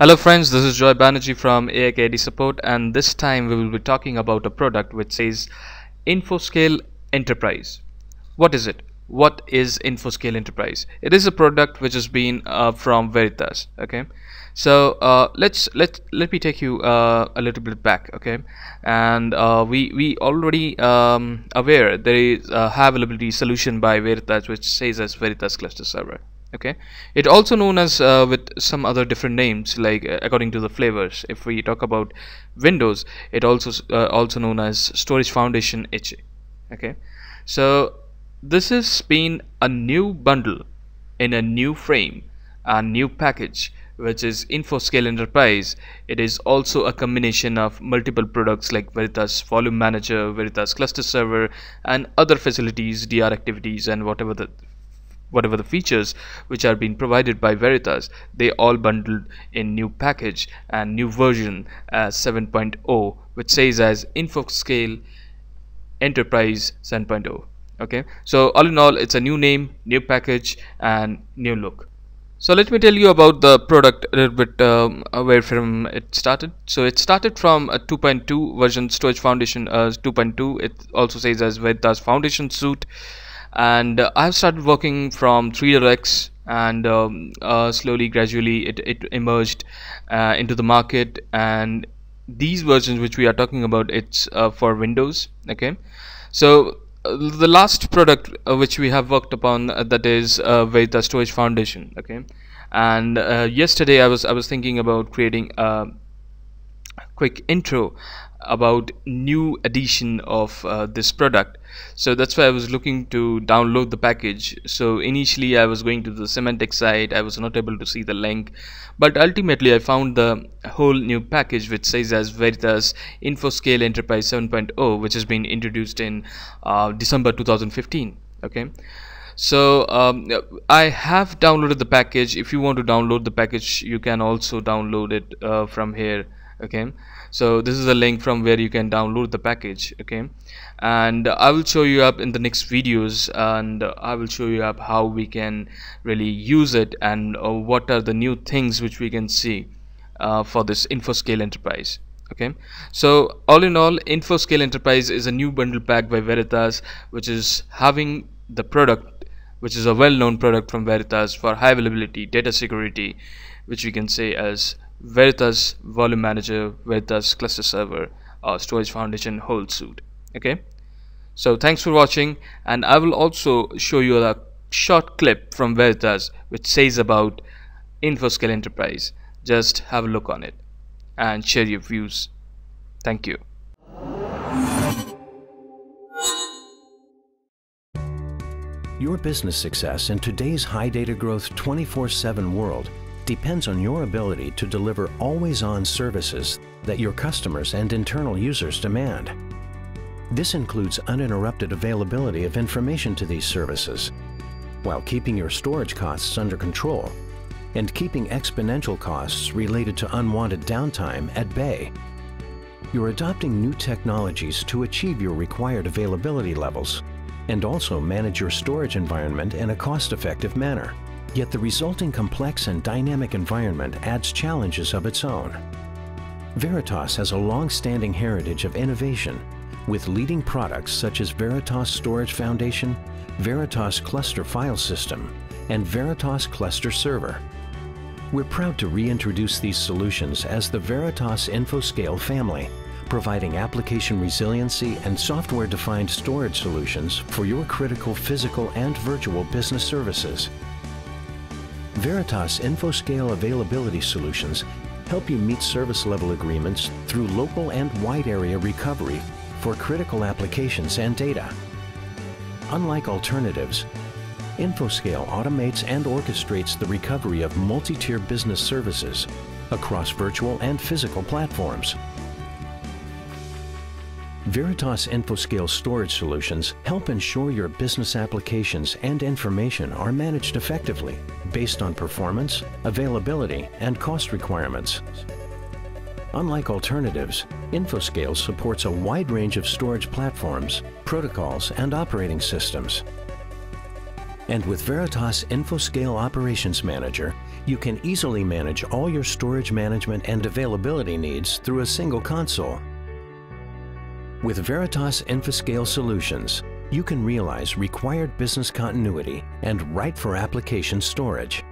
Hello friends, this is Joy Banerjee from AIKIT Support and this time we will be talking about a product which says InfoScale Enterprise. What is it? What is InfoScale Enterprise? It is a product which has been uh, from Veritas. Okay, so uh, let's let let me take you uh, a little bit back. Okay, and uh, we we already um, aware there is a high availability solution by Veritas which says as Veritas Cluster Server okay. It also known as uh, with some other different names like uh, according to the flavors. If we talk about windows it also uh, also known as storage foundation HA okay. So this has been a new bundle in a new frame a new package which is infoscale enterprise. It is also a combination of multiple products like veritas volume manager veritas cluster server and other facilities dr activities and whatever the whatever the features which are being provided by Veritas they all bundled in new package and new version as 7.0 which says as InfoScale Enterprise 7.0 okay? So all in all it's a new name new package and new look. So let me tell you about the product a little bit um, from it started. So it started from a 2.2 version storage foundation as uh, 2.2 it also says as Veritas foundation suite and uh, I've started working from 3.x and um, uh, slowly gradually it, it emerged uh, into the market. And these versions which we are talking about it's uh, for Windows okay? So uh, the last product uh, which we have worked upon that is uh, Veritas Storage Foundation okay? And yesterday I was I was thinking about creating a quick intro about new edition of uh, this product. So that's why I was looking to download the package. So initially I was going to the Symantec site I was not able to see the link. But ultimately I found the whole new package which says as Veritas InfoScale Enterprise 7.0 which has been introduced in uh, December 2015 okay? So um, I have downloaded the package. If you want to download the package you can also download it uh, from here okay? So this is a link from where you can download the package okay? And I will show you up in the next videos and I will show you up how we can really use it and uh, what are the new things which we can see uh, for this InfoScale Enterprise okay? So all in all InfoScale Enterprise is a new bundle pack by Veritas which is having the product which is a well-known product from Veritas for high availability data security which we can say as Veritas Volume Manager, Veritas Cluster Server, or Storage Foundation whole suit Okay. So thanks for watching, and I will also show you a short clip from Veritas which says about InfoScale Enterprise. Just have a look on it and share your views. Thank you. Your business success in today's high data growth 24 7 world depends on your ability to deliver always-on services that your customers and internal users demand. This includes uninterrupted availability of information to these services, while keeping your storage costs under control and keeping exponential costs related to unwanted downtime at bay. You're adopting new technologies to achieve your required availability levels and also manage your storage environment in a cost-effective manner. Yet the resulting complex and dynamic environment adds challenges of its own. Veritas has a long-standing heritage of innovation with leading products such as Veritas Storage Foundation, Veritas Cluster File System, and Veritas Cluster Server. We're proud to reintroduce these solutions as the Veritas InfoScale family, providing application resiliency and software-defined storage solutions for your critical physical and virtual business services. Veritas InfoScale Availability Solutions help you meet service level agreements through local and wide area recovery for critical applications and data. Unlike alternatives, InfoScale automates and orchestrates the recovery of multi-tier business services across virtual and physical platforms. Veritas InfoScale storage solutions help ensure your business applications and information are managed effectively based on performance, availability, and cost requirements. Unlike alternatives, InfoScale supports a wide range of storage platforms, protocols, and operating systems. And with Veritas InfoScale Operations Manager, you can easily manage all your storage management and availability needs through a single console. With Veritas InfoScale Solutions, you can realize required business continuity and write for application storage.